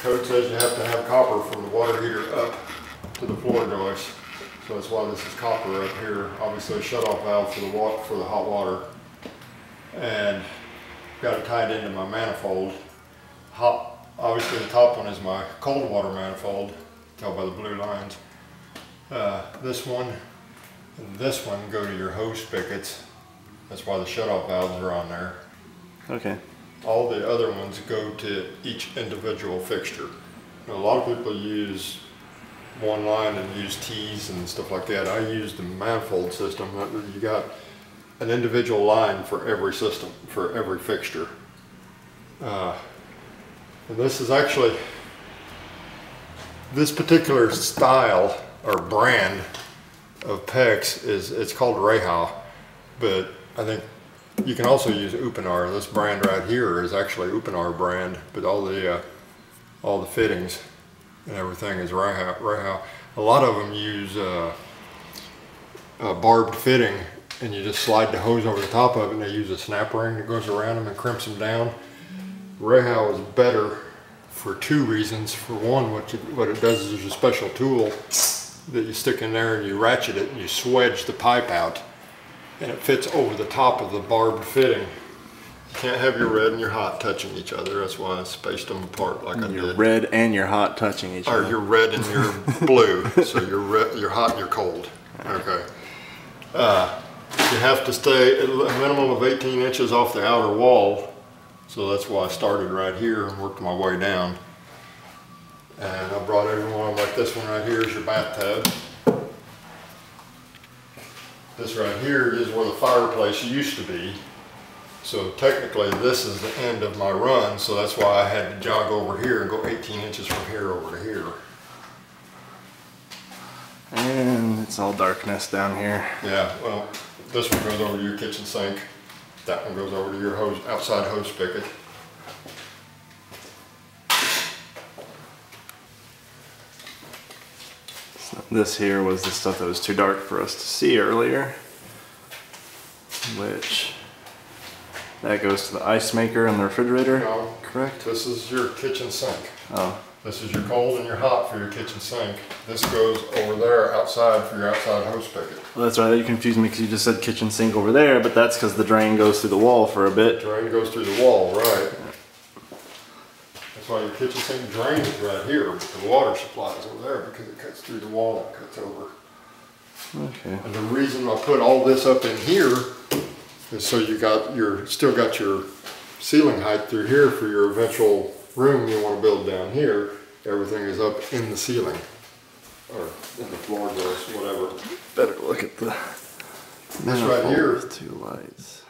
code says you have to have copper from the water heater up to the floor joist. So that's why this is copper up here. Obviously a shut-off valve for the wa, for the hot water. And got it tied into my manifold. Hot, obviously the top one is my cold water manifold, tell by the blue lines. Uh, this one and this one go to your hose spigots. That's why the shut-off valves are on there. Okay. All the other ones go to each individual fixture. Now, a lot of people use one line and use T's and stuff like that. I use the manifold system. You got an individual line for every system, for every fixture. Uh, and this is actually, this particular style or brand of PEX is, it's called Rehau, but I think you can also use Uponor. This brand right here is actually Uponor brand, but all the uh, all the fittings and everything is. Rehau. A lot of them use uh, a barbed fitting, and you just slide the hose over the top of it, and they use a snap ring that goes around them and crimps them down. Rehau is better for two reasons. For one, what, you, what it does is there's a special tool that you stick in there and you ratchet it and you swedge the pipe out and it fits over the top of the barbed fitting. You can't have your red and your hot touching each other. That's why I spaced them apart like I Your did. red and your hot touching each Or other. your red and your blue. So you're red, you're hot and you're cold. Okay. Uh, you have to stay at a minimum of 18 inches off the outer wall. So that's why I started right here and worked my way down. And I brought everyone like this one right here is your bathtub. This right here is where the fireplace used to be. So technically this is the end of my run, so that's why I had to jog over here and go 18 inches from here over to here. And it's all darkness down here. Yeah, well, this one goes over to your kitchen sink. That one goes over to your hose, outside hose spigot. So this here was the stuff that was too dark for us to see earlier. Which, that goes to the ice maker and the refrigerator, No. correct? This is your kitchen sink. Oh, This is your cold and your hot for your kitchen sink. This goes over there outside for your outside hose spigot. well, that's right, you confused me because you just said kitchen sink over there, but that's because the drain goes through the wall for a bit. Drain goes through the wall, right? Why your kitchen sink drains right here, but the water supply is over there because it cuts through the wall and cuts over. Okay. And the reason I put all this up in here is so you got your, still got your ceiling height through here for your eventual room you wanna build down here. Everything is up in the ceiling, or in the floor joist, whatever. Better look at the This right here two lights.